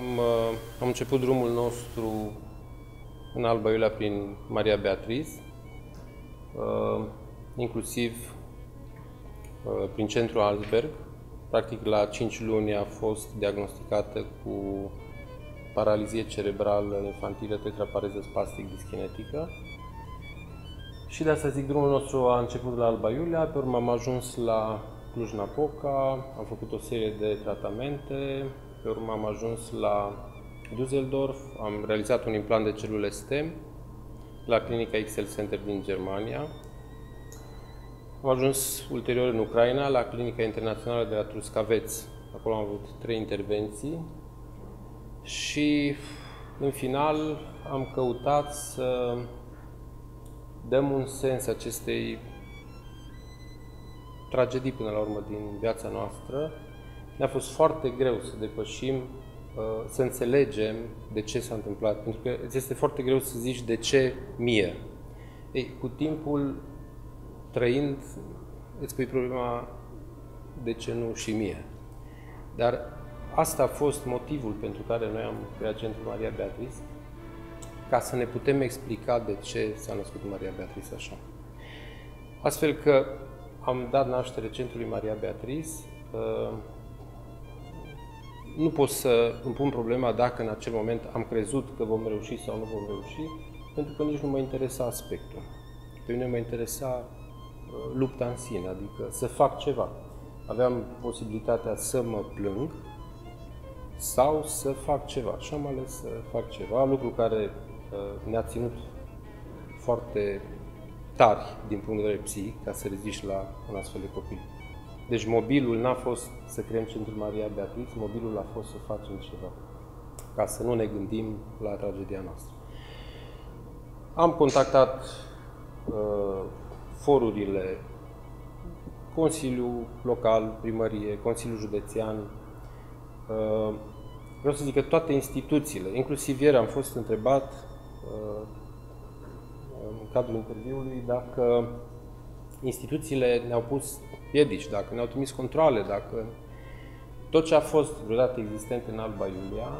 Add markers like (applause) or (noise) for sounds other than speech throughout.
Am, uh, am început drumul nostru în Alba Iulia prin Maria Beatriz, uh, inclusiv uh, prin centrul Alsberg. Practic la 5 luni a fost diagnosticată cu paralizie cerebrală infantilă tetrapareză spastic diskinetică. Și de asta zic, drumul nostru a început la Alba Iulia, pe urmă am ajuns la Cluj-Napoca, am făcut o serie de tratamente, pe urmă am ajuns la Düsseldorf, am realizat un implant de celule STEM la clinica XL Center din Germania. Am ajuns ulterior în Ucraina, la clinica internațională de la Truscaveț. Acolo am avut trei intervenții și în final am căutat să dăm un sens acestei tragedii până la urmă din viața noastră ne-a fost foarte greu să depășim, uh, să înțelegem de ce s-a întâmplat. Pentru că este foarte greu să zici de ce mie. Ei, cu timpul, trăind, îți pui problema de ce nu și mie. Dar asta a fost motivul pentru care noi am creat Centrul Maria Beatriz, ca să ne putem explica de ce s-a născut Maria Beatriz așa. Astfel că am dat naștere Centrului Maria Beatriz, uh, nu pot să îmi pun problema dacă în acel moment am crezut că vom reuși sau nu vom reuși, pentru că nici nu mă interesa aspectul. Pe mine mă interesa uh, lupta în sine, adică să fac ceva. Aveam posibilitatea să mă plâng sau să fac ceva. Și am ales să fac ceva, lucru care uh, ne-a ținut foarte tari din punct de vedere psihic, ca să reziști la un astfel de copil. Deci mobilul n-a fost să creăm Centrul Maria Beatriz, mobilul a fost să facem ceva, ca să nu ne gândim la tragedia noastră. Am contactat uh, forurile, Consiliul Local, Primărie, Consiliul Județean, uh, vreau să zic că toate instituțiile, inclusiv ieri am fost întrebat uh, în cadrul interviului dacă instituțiile ne-au pus piedici, dacă ne-au trimis controle, dacă tot ce a fost vreodată existent în Alba Iulia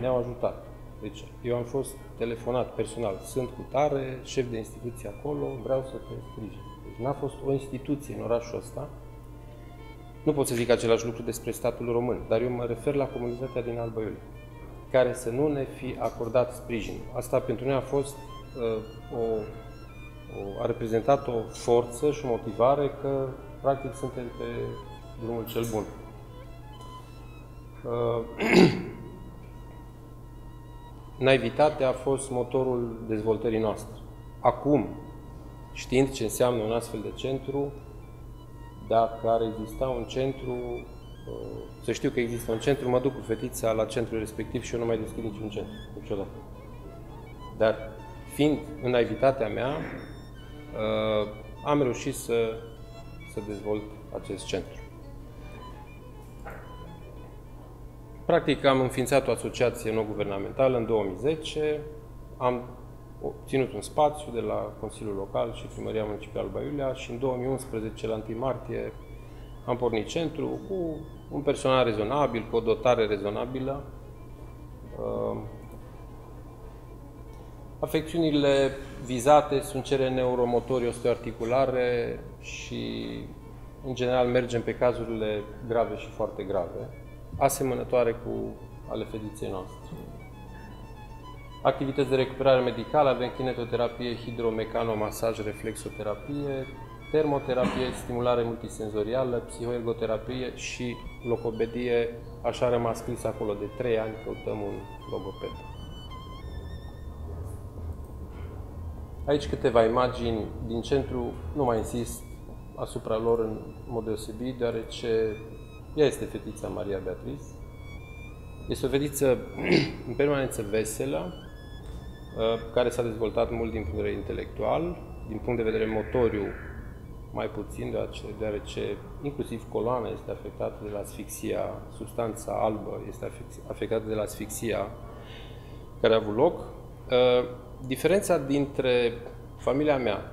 ne-au ajutat. Deci eu am fost telefonat personal, sunt cu tare, șef de instituție acolo, vreau să te sprijin. Deci n-a fost o instituție în orașul ăsta. Nu pot să zic același lucru despre statul român, dar eu mă refer la comunitatea din Alba Iulia, care să nu ne fi acordat sprijin. Asta pentru noi a fost uh, o a reprezentat o forță și o motivare că practic suntem pe drumul cel bun. Uh, (clears throat) naivitatea a fost motorul dezvoltării noastre. Acum, știind ce înseamnă un astfel de centru, dacă ar exista un centru, uh, să știu că există un centru, mă duc cu fetița la centrul respectiv și eu nu mai deschid niciun centru, niciodată. Dar fiind în naivitatea mea, uh, am reușit să, să dezvolt acest centru. Practic am înființat o asociație non-guvernamentală în 2010, am ținut un spațiu de la Consiliul Local și Primăria Municipală Alba Iulia și în 2011, la 1 martie, am pornit centru cu un personal rezonabil, cu o dotare rezonabilă. Uh, Afecțiunile vizate sunt cele neuromotorii osteoarticulare și, în general, mergem pe cazurile grave și foarte grave, asemănătoare cu ale fetiței noastre. Activități de recuperare medicală, avem kinetoterapie, hidromecanomasaj, reflexoterapie, termoterapie, stimulare multisenzorială, psihoergoterapie și logopedie. Așa a rămas scris acolo de 3 ani, căutăm un logoped. Aici câteva imagini din centru, nu mai insist asupra lor în mod deosebit, deoarece ea este fetița Maria Beatriz. Este o fetiță (clears throat) în permanență veselă, uh, care s-a dezvoltat mult din punct de vedere intelectual, din punct de vedere motoriu mai puțin, deoarece, deoarece inclusiv coloana este afectată de la asfixia, substanța albă este afectată de la asfixia care a avut loc. Uh, Diferența dintre familia mea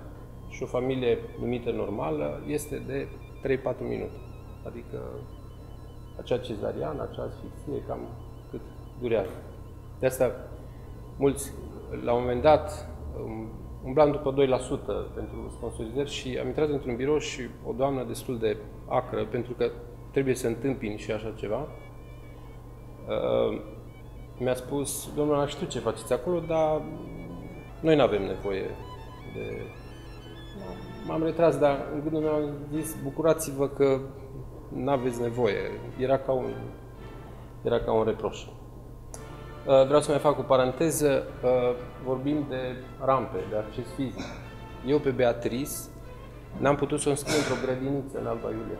și o familie numită normală este de 3-4 minute. Adică acea cezariană, acea asfixie, cam cât durează. De asta, mulți, la un moment dat, um, umblam după 2% pentru sponsorizări și am intrat într-un birou și o doamnă destul de acră, pentru că trebuie să întâmpini și așa ceva, uh, mi-a spus, domnul, știu ce faceți acolo, dar noi nu avem nevoie de... M-am retras, dar în gândul meu am zis, bucurați-vă că nu aveți nevoie. Era ca un, era ca un reproș. Uh, vreau să mai fac o paranteză. Uh, vorbim de rampe, de acces fizic. Eu pe Beatrice n-am putut să o înscriu într-o grădiniță în Alba Iulia.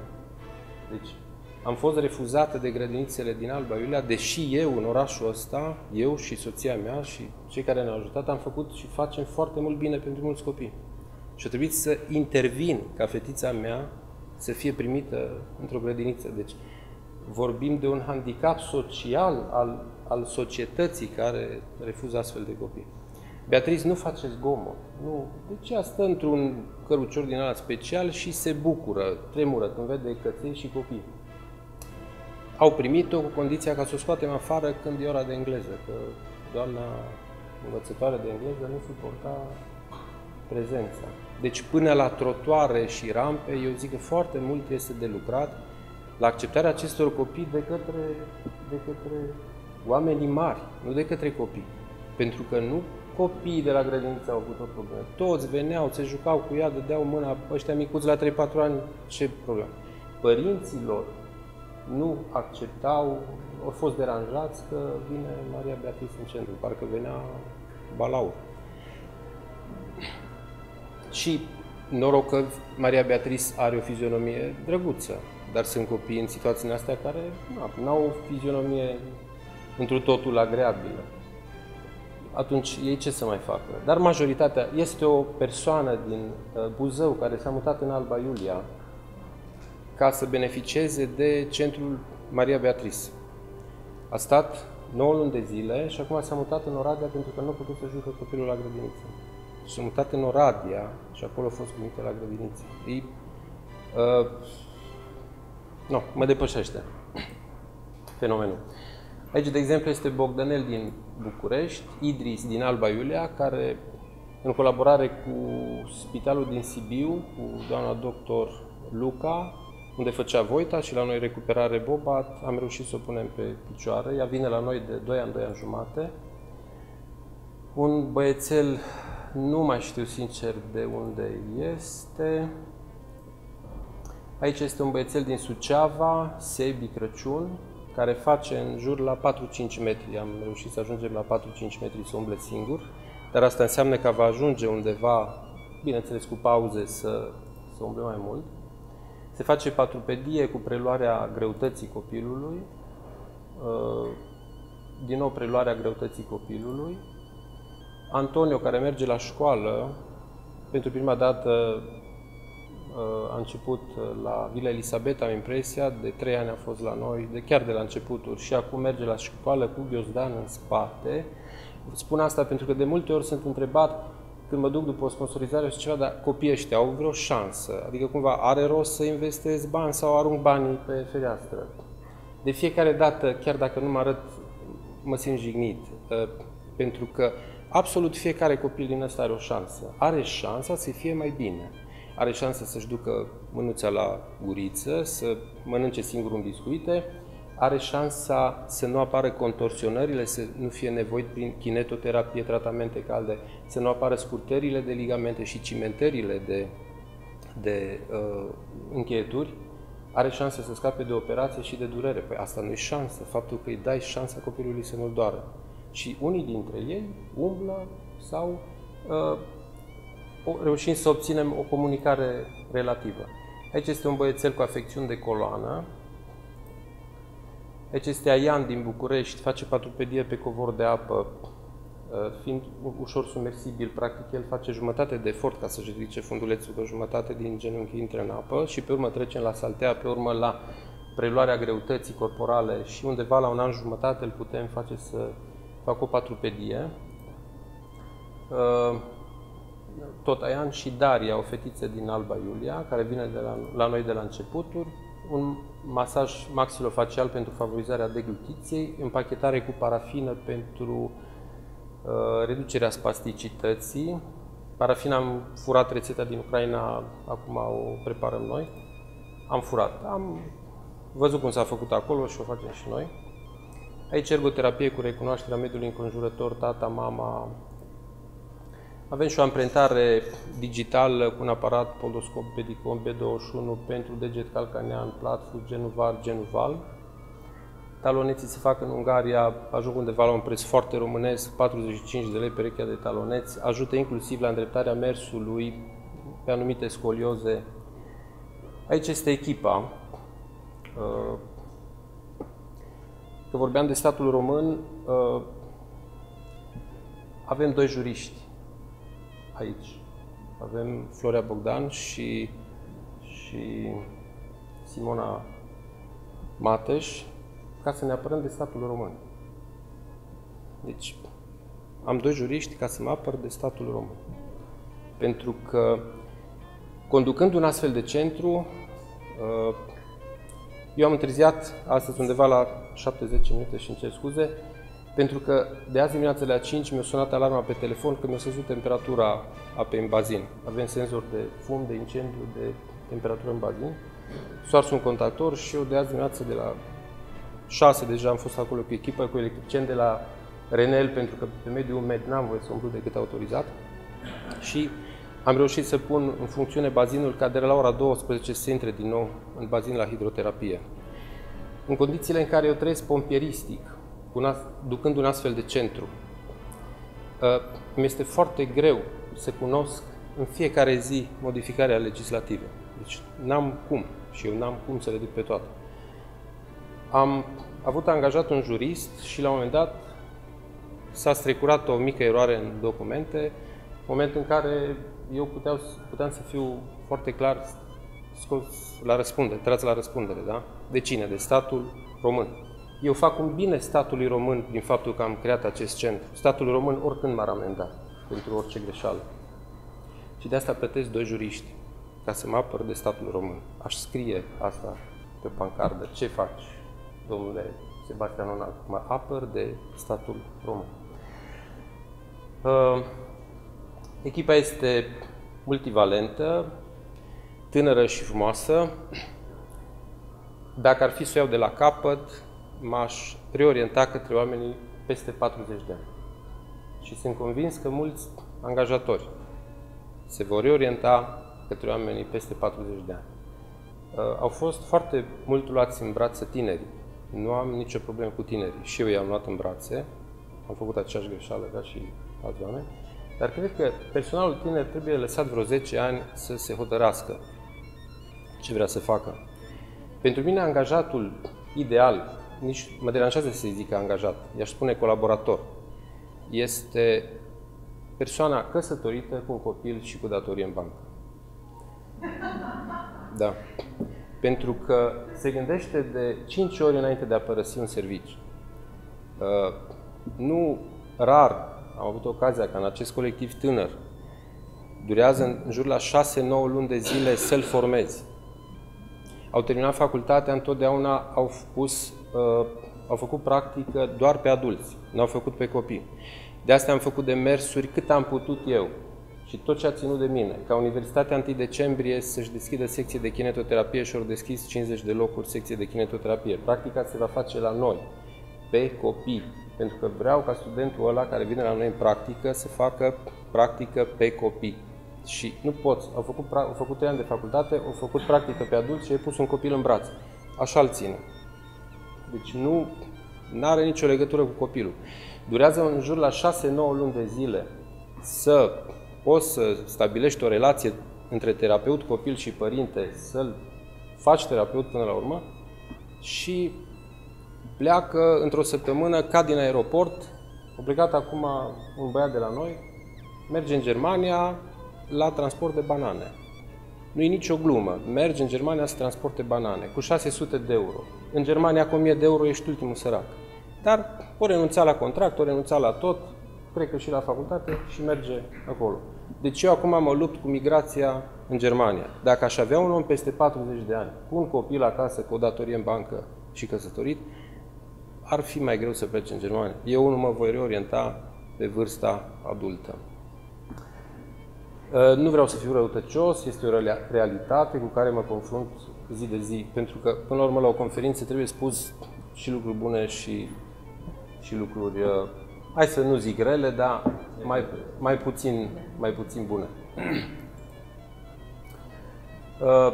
Deci, am fost refuzată de grădinițele din Alba Iulia, deși eu în orașul ăsta, eu și soția mea și cei care ne-au ajutat, am făcut și facem foarte mult bine pentru mulți copii. Și a trebuit să intervin ca fetița mea să fie primită într-o grădiniță. Deci vorbim de un handicap social al, al societății care refuză astfel de copii. Beatrice nu face zgomot. Nu. Deci ea stă într-un cărucior din ala special și se bucură, tremură când vede căței și copii. Au primit-o cu condiția ca să o scoatem afară când e ora de engleză, că doamna învățătoare de engleză nu suporta prezența. Deci până la trotoare și rampe, eu zic că foarte mult este de lucrat la acceptarea acestor copii de către, de către oamenii mari, nu de către copii. Pentru că nu copiii de la grădiniță au avut o problemă. Toți veneau, se jucau cu ea, dădeau mâna, ăștia micuți la 3-4 ani, ce problemă. Părinților nu acceptau, au fost deranjați că vine Maria Beatrice în centru, parcă venea balaur. Și noroc că Maria Beatrice are o fizionomie drăguță, dar sunt copii în situațiile astea care nu au o fizionomie într totul agreabilă. Atunci ei ce să mai facă? Dar majoritatea este o persoană din uh, Buzău care s-a mutat în Alba Iulia ca să beneficieze de centrul Maria Beatrice. A stat 9 luni de zile și acum s-a mutat în Oradea pentru că nu a putut să jucă copilul la grădiniță. S-a mutat în Oradea și acolo a fost primită la grădiniță. Ei, uh, nu, mă depășește (clears throat) fenomenul. Aici, de exemplu, este Bogdanel din București, Idris din Alba Iulia, care, în colaborare cu Spitalul din Sibiu, cu doamna doctor Luca, unde făcea Voita și la noi recuperare Bobat, am reușit să o punem pe picioare. Ea vine la noi de 2 ani, 2 ani jumate. Un băiețel, nu mai știu sincer de unde este. Aici este un băiețel din Suceava, Sebi Crăciun, care face în jur la 4-5 metri. Am reușit să ajungem la 4-5 metri să umble singur, dar asta înseamnă că va ajunge undeva, bineînțeles cu pauze, să, să umble mai mult. Se face patrupedie cu preluarea greutății copilului, uh, din nou preluarea greutății copilului. Antonio, care merge la școală, pentru prima dată uh, a început uh, la Vila Elisabeta, am impresia, de trei ani a fost la noi, de chiar de la începuturi și acum merge la școală cu ghiozdan în spate. Spun asta pentru că de multe ori sunt întrebat când mă duc după o sponsorizare și ceva, dar copiii ăștia au vreo șansă? Adică cumva are rost să investez bani sau arunc banii pe fereastră? De fiecare dată, chiar dacă nu mă arăt, mă simt jignit. Uh, pentru că absolut fiecare copil din ăsta are o șansă. Are șansa să fie mai bine. Are șansa să-și ducă mânuța la guriță, să mănânce singur un biscuite, are șansa să nu apară contorsionările, să nu fie nevoit prin kinetoterapie, tratamente calde, să nu apară scurtările de ligamente și cimentările de, de uh, încheieturi, are șansa să scape de operație și de durere. Păi asta nu e șansă, faptul că îi dai șansa copilului să nu-l doară. Și unii dintre ei umblă sau uh, reușim să obținem o comunicare relativă. Aici este un băiețel cu afecțiuni de coloană, Aici este Aian din București, face patrupedie pe covor de apă, uh, fiind ușor submersibil, practic el face jumătate de efort ca să-și ridice fundulețul, că jumătate din genunchi intră în apă și pe urmă trecem la saltea, pe urmă la preluarea greutății corporale și undeva la un an jumătate îl putem face să facă o patrupedie. Uh, tot Aian și Daria, o fetiță din Alba Iulia, care vine de la, la noi de la începuturi, un masaj maxilofacial pentru favorizarea deglutiției, împachetare cu parafină pentru uh, reducerea spasticității. Parafina am furat rețeta din Ucraina, acum o preparăm noi. Am furat. Am văzut cum s-a făcut acolo și o facem și noi. Aici ergoterapie cu recunoașterea mediului înconjurător, tata, mama. Avem și o amprentare digitală cu un aparat podoscop Pedicom B21 pentru deget calcanean, platfu, genuvar, genuval. Taloneții se fac în Ungaria, ajung undeva la un preț foarte românesc, 45 de lei perechea de taloneți, ajută inclusiv la îndreptarea mersului pe anumite scolioze. Aici este echipa. Că vorbeam de statul român, uh, avem doi juriști aici. Avem Florea Bogdan și, și Simona Mateș ca să ne apărăm de statul român. Deci, am doi juriști ca să mă apăr de statul român. Pentru că, conducând un astfel de centru, uh, eu am întârziat astăzi undeva la 70 minute și îmi cer scuze, pentru că de azi dimineața la 5 mi-a sunat alarma pe telefon că mi-a săzut temperatura apei în bazin. Avem senzor de fum, de incendiu, de temperatură în bazin. S-a ars un contactor și eu de azi dimineața de la 6 deja am fost acolo cu echipă, cu electricieni de la Renel, pentru că pe mediul umed n-am voie să umplu decât autorizat. Și am reușit să pun în funcțiune bazinul ca de la ora 12 să intre din nou în bazin la hidroterapie. În condițiile în care eu trăiesc pompieristic, ducând un astfel de centru, ă, mi este foarte greu să cunosc în fiecare zi modificarea legislativă. Deci n-am cum și eu n-am cum să le duc pe toate. Am avut angajat un jurist și la un moment dat s-a strecurat o mică eroare în documente, moment în care eu puteau, puteam să fiu foarte clar scos la răspundere, tras la răspundere, da? De cine? De statul român. Eu fac un bine statului român prin faptul că am creat acest centru. Statul român oricând m-ar amenda pentru orice greșeală. Și de asta plătesc doi juriști, ca să mă apăr de statul român. Aș scrie asta pe pancardă. Ce faci, domnule Sebastian Onal? Mă apăr de statul român. Uh, Echipa este multivalentă, tânără și frumoasă. Dacă ar fi să o iau de la capăt, m-aș reorienta către oamenii peste 40 de ani. Și sunt convins că mulți angajatori se vor reorienta către oamenii peste 40 de ani. Uh, au fost foarte mult luați în brațe tinerii. Nu am nicio problemă cu tinerii. Și eu i-am luat în brațe. Am făcut aceeași greșeală ca și alți oameni. Dar cred că personalul tiner trebuie lăsat vreo 10 ani să se hotărască ce vrea să facă. Pentru mine, angajatul ideal, nici mă deranjează să-i zic angajat, i-aș spune colaborator, este persoana căsătorită cu un copil și cu datorie în bancă. Da. Pentru că se gândește de 5 ori înainte de a părăsi un serviciu. Uh, nu rar am avut ocazia ca în acest colectiv tânăr, durează în jur la 6-9 luni de zile să-l formezi. Au terminat facultatea, întotdeauna au, pus, uh, au făcut practică doar pe adulți, nu au făcut pe copii. De asta am făcut demersuri cât am putut eu și tot ce a ținut de mine, ca Universitatea 1 decembrie să-și deschidă secție de kinetoterapie și au deschis 50 de locuri secție de kinetoterapie. Practica se va face la noi, pe copii, pentru că vreau ca studentul ăla care vine la noi în practică să facă practică pe copii. Și nu poți. Au făcut, au făcut 3 ani de facultate, au făcut practică pe adulți și ai pus un copil în braț. Așa îl ține. Deci nu are nicio legătură cu copilul. Durează în jur la 6-9 luni de zile să poți să stabilești o relație între terapeut, copil și părinte, să-l faci terapeut până la urmă și pleacă într-o săptămână ca din aeroport. A plecat acum un băiat de la noi, merge în Germania la transport de banane. Nu e nicio glumă. Merge în Germania să transporte banane cu 600 de euro. În Germania cu 1000 de euro ești ultimul sărac. Dar o renunța la contract, o renunța la tot, cred că și la facultate și merge acolo. Deci eu acum mă lupt cu migrația în Germania. Dacă aș avea un om peste 40 de ani, cu un copil acasă, cu o datorie în bancă și căsătorit, ar fi mai greu să plece în Germania. Eu nu mă voi reorienta pe vârsta adultă. Uh, nu vreau să fiu răutăcios, este o realitate cu care mă confrunt zi de zi, pentru că, până la urmă, la o conferință trebuie spus și lucruri bune și, și lucruri, uh, hai să nu zic rele, dar mai, mai, puțin, mai puțin bune. (clears throat) Uh,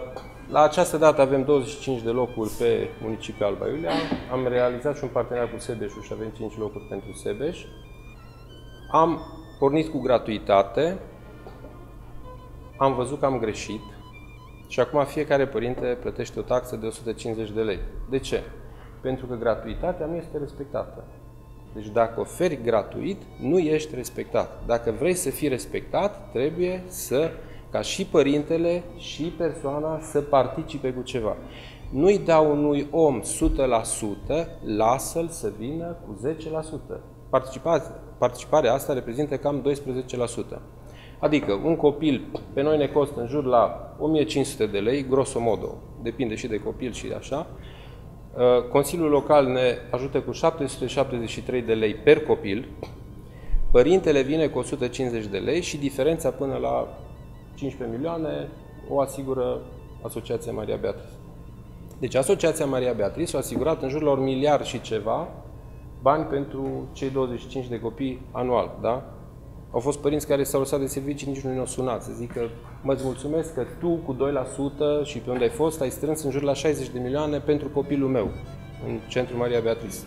la această dată avem 25 de locuri pe municipiul Alba Iulia. Am realizat și un parteneriat cu Sebeșul și avem 5 locuri pentru Sebeș. Am pornit cu gratuitate, am văzut că am greșit și acum fiecare părinte plătește o taxă de 150 de lei. De ce? Pentru că gratuitatea nu este respectată. Deci dacă oferi gratuit, nu ești respectat. Dacă vrei să fii respectat, trebuie să, ca și părintele și persoana, să participe cu ceva. Nu-i dau unui om 100%, lasă-l să vină cu 10%. Participarea asta reprezintă cam 12%. Adică un copil pe noi ne costă în jur la 1500 de lei, grosomodo, depinde și de copil și de așa. Uh, Consiliul Local ne ajută cu 773 de lei per copil, părintele vine cu 150 de lei și diferența până la 15 milioane o asigură Asociația Maria Beatrice. Deci Asociația Maria Beatrice a asigurat în jur la un miliard și ceva bani pentru cei 25 de copii anual, da? Au fost părinți care s-au lăsat de servicii, nici nu ne-au sunat, să zic că mă mulțumesc că tu cu 2% și pe unde ai fost, ai strâns în jur la 60 de milioane pentru copilul meu, în centrul Maria Beatrice.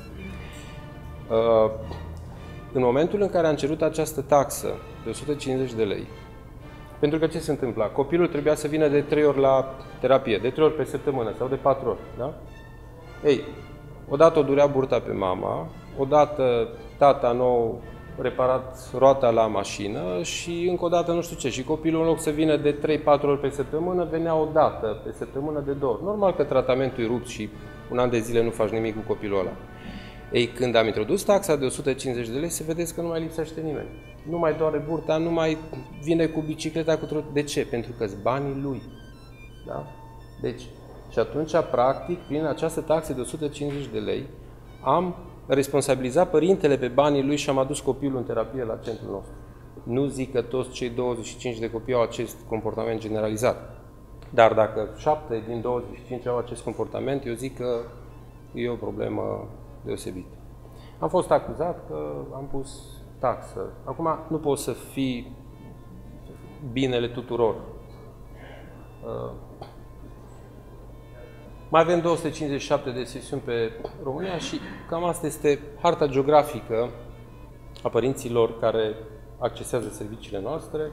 Uh, în momentul în care am cerut această taxă de 150 de lei, pentru că ce se întâmpla? Copilul trebuia să vină de 3 ori la terapie, de 3 ori pe săptămână sau de 4 ori, da? Ei, odată o durea burta pe mama, odată tata nou reparat roata la mașină și încă o dată nu știu ce. Și copilul în loc să vină de 3-4 ori pe săptămână, venea o dată pe săptămână de două ori. Normal că tratamentul e rupt și un an de zile nu faci nimic cu copilul ăla. Ei, când am introdus taxa de 150 de lei, se vedeți că nu mai lipsește nimeni. Nu mai doare burta, nu mai vine cu bicicleta, cu trot. De ce? Pentru că sunt banii lui. Da? Deci, și atunci, practic, prin această taxă de 150 de lei, am responsabilizat părintele pe banii lui și am adus copilul în terapie la centrul nostru. Nu zic că toți cei 25 de copii au acest comportament generalizat. Dar dacă 7 din 25 au acest comportament, eu zic că e o problemă deosebită. Am fost acuzat că am pus taxă. Acum nu poți să fii binele tuturor. Uh, mai avem 257 de sesiuni pe România și cam asta este harta geografică a părinților care accesează serviciile noastre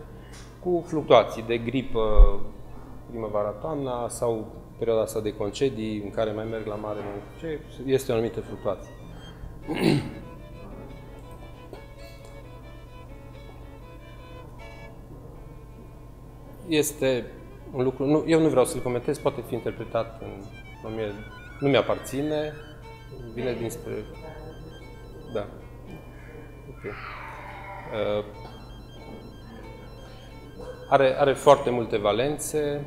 cu fluctuații de gripă primăvara-toamna sau perioada asta de concedii în care mai merg la mare, mai ce, este o anumită fluctuație. Este un lucru, nu, eu nu vreau să-l comentez, poate fi interpretat în nu, mi nu mi-aparține, vine dinspre... Da. Ok. Uh, are, are foarte multe valențe,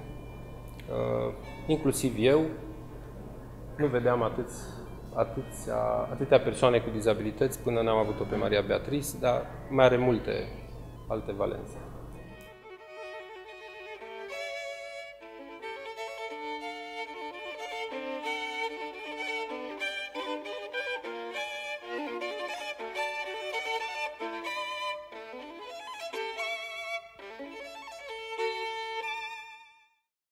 uh, inclusiv eu. Nu vedeam atâți, atâția, atâtea persoane cu dizabilități până n-am avut-o pe Maria Beatrice, dar mai are multe alte valențe.